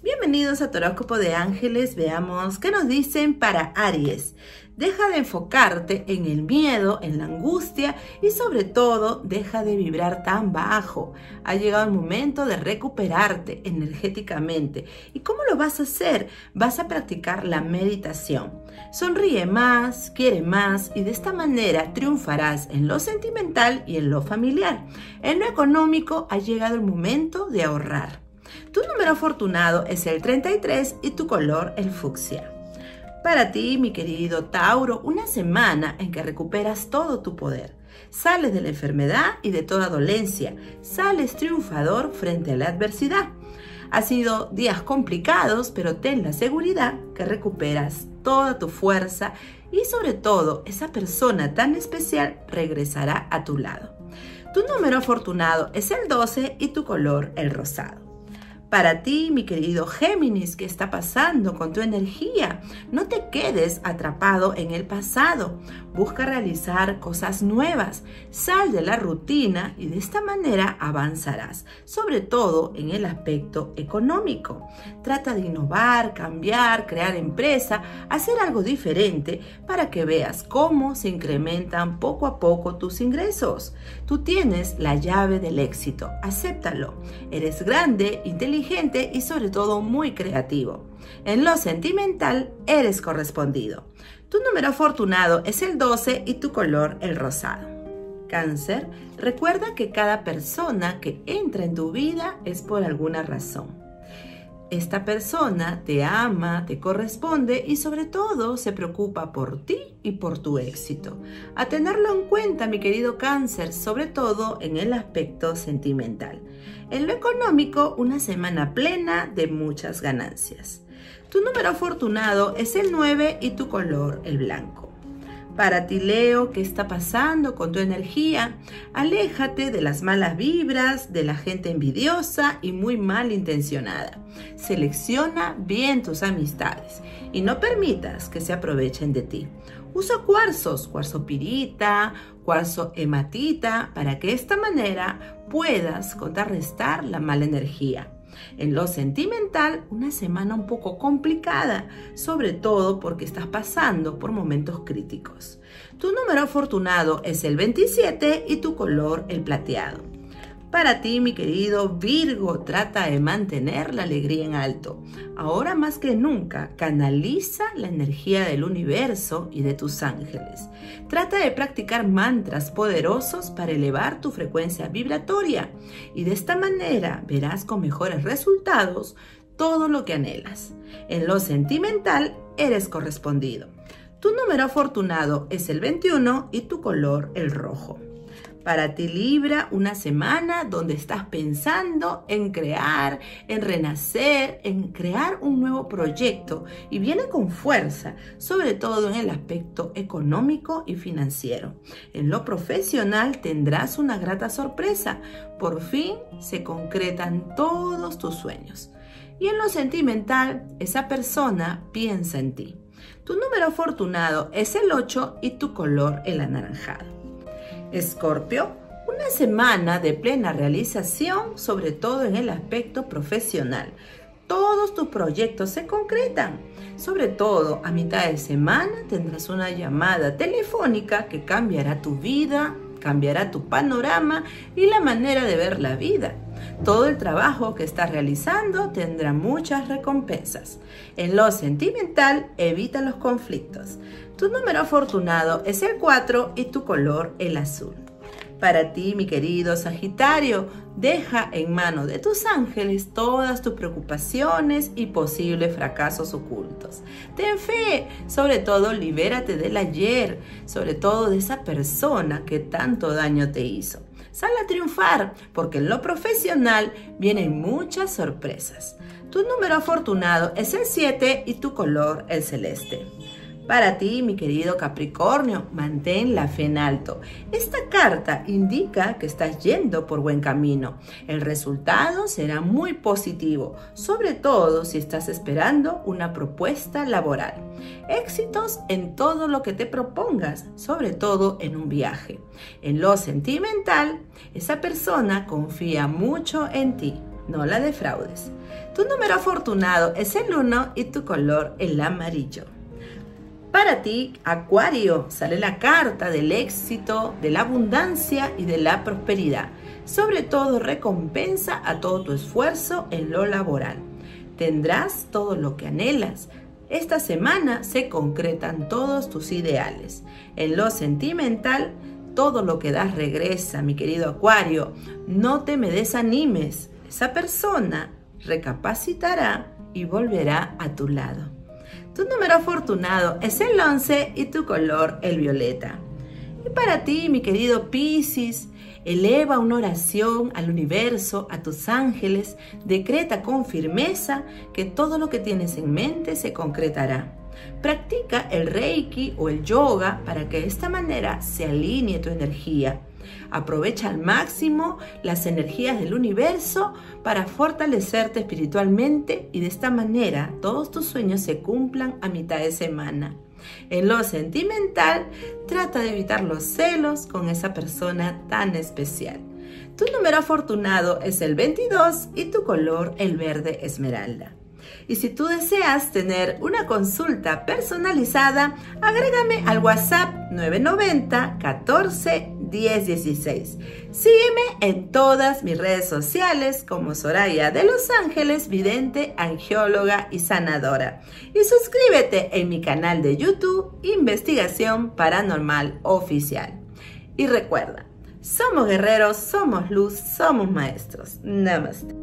Bienvenidos a Toróscopo de Ángeles. Veamos qué nos dicen para Aries. Deja de enfocarte en el miedo, en la angustia y sobre todo deja de vibrar tan bajo. Ha llegado el momento de recuperarte energéticamente. ¿Y cómo lo vas a hacer? Vas a practicar la meditación. Sonríe más, quiere más y de esta manera triunfarás en lo sentimental y en lo familiar. En lo económico ha llegado el momento de ahorrar. Tu número afortunado es el 33 y tu color el fucsia. Para ti, mi querido Tauro, una semana en que recuperas todo tu poder. Sales de la enfermedad y de toda dolencia. Sales triunfador frente a la adversidad. Ha sido días complicados, pero ten la seguridad que recuperas toda tu fuerza y sobre todo esa persona tan especial regresará a tu lado. Tu número afortunado es el 12 y tu color el rosado. Para ti, mi querido Géminis, ¿qué está pasando con tu energía? No te quedes atrapado en el pasado. Busca realizar cosas nuevas. Sal de la rutina y de esta manera avanzarás, sobre todo en el aspecto económico. Trata de innovar, cambiar, crear empresa, hacer algo diferente para que veas cómo se incrementan poco a poco tus ingresos. Tú tienes la llave del éxito. Acéptalo. Eres grande, inteligente y sobre todo muy creativo. En lo sentimental eres correspondido. Tu número afortunado es el 12 y tu color el rosado. Cáncer, recuerda que cada persona que entra en tu vida es por alguna razón. Esta persona te ama, te corresponde y sobre todo se preocupa por ti y por tu éxito. A tenerlo en cuenta, mi querido cáncer, sobre todo en el aspecto sentimental. En lo económico, una semana plena de muchas ganancias. Tu número afortunado es el 9 y tu color el blanco. Para ti, Leo, ¿qué está pasando con tu energía? Aléjate de las malas vibras, de la gente envidiosa y muy mal intencionada. Selecciona bien tus amistades y no permitas que se aprovechen de ti. Usa cuarzos, cuarzo pirita, cuarzo hematita, para que de esta manera puedas contrarrestar la mala energía. En lo sentimental, una semana un poco complicada, sobre todo porque estás pasando por momentos críticos. Tu número afortunado es el 27 y tu color el plateado. Para ti, mi querido Virgo, trata de mantener la alegría en alto. Ahora más que nunca, canaliza la energía del universo y de tus ángeles. Trata de practicar mantras poderosos para elevar tu frecuencia vibratoria y de esta manera verás con mejores resultados todo lo que anhelas. En lo sentimental, eres correspondido. Tu número afortunado es el 21 y tu color el rojo para ti Libra, una semana donde estás pensando en crear, en renacer, en crear un nuevo proyecto y viene con fuerza, sobre todo en el aspecto económico y financiero. En lo profesional tendrás una grata sorpresa, por fin se concretan todos tus sueños. Y en lo sentimental, esa persona piensa en ti. Tu número afortunado es el 8 y tu color el anaranjado. Escorpio, una semana de plena realización, sobre todo en el aspecto profesional. Todos tus proyectos se concretan. Sobre todo a mitad de semana tendrás una llamada telefónica que cambiará tu vida, cambiará tu panorama y la manera de ver la vida. Todo el trabajo que estás realizando tendrá muchas recompensas. En lo sentimental, evita los conflictos. Tu número afortunado es el 4 y tu color el azul. Para ti, mi querido Sagitario, deja en mano de tus ángeles todas tus preocupaciones y posibles fracasos ocultos. Ten fe, sobre todo libérate del ayer, sobre todo de esa persona que tanto daño te hizo. Sal a triunfar, porque en lo profesional vienen muchas sorpresas. Tu número afortunado es el 7 y tu color el celeste. Para ti, mi querido Capricornio, mantén la fe en alto. Esta carta indica que estás yendo por buen camino. El resultado será muy positivo, sobre todo si estás esperando una propuesta laboral. Éxitos en todo lo que te propongas, sobre todo en un viaje. En lo sentimental, esa persona confía mucho en ti no la defraudes. Tu número afortunado es el 1 y tu color el amarillo. Para ti, Acuario, sale la carta del éxito, de la abundancia y de la prosperidad. Sobre todo, recompensa a todo tu esfuerzo en lo laboral. Tendrás todo lo que anhelas. Esta semana se concretan todos tus ideales. En lo sentimental, todo lo que das regresa, mi querido Acuario. No te me desanimes. Esa persona recapacitará y volverá a tu lado. Tu número afortunado es el 11 y tu color el violeta. Y para ti, mi querido Piscis, eleva una oración al universo, a tus ángeles, decreta con firmeza que todo lo que tienes en mente se concretará. Practica el reiki o el yoga para que de esta manera se alinee tu energía. Aprovecha al máximo las energías del universo para fortalecerte espiritualmente y de esta manera todos tus sueños se cumplan a mitad de semana. En lo sentimental, trata de evitar los celos con esa persona tan especial. Tu número afortunado es el 22 y tu color el verde esmeralda. Y si tú deseas tener una consulta personalizada, agrégame al WhatsApp 990 14 10 16. Sígueme en todas mis redes sociales como Soraya de Los Ángeles, vidente, angióloga y sanadora. Y suscríbete en mi canal de YouTube Investigación Paranormal Oficial. Y recuerda, somos guerreros, somos luz, somos maestros. Namaste.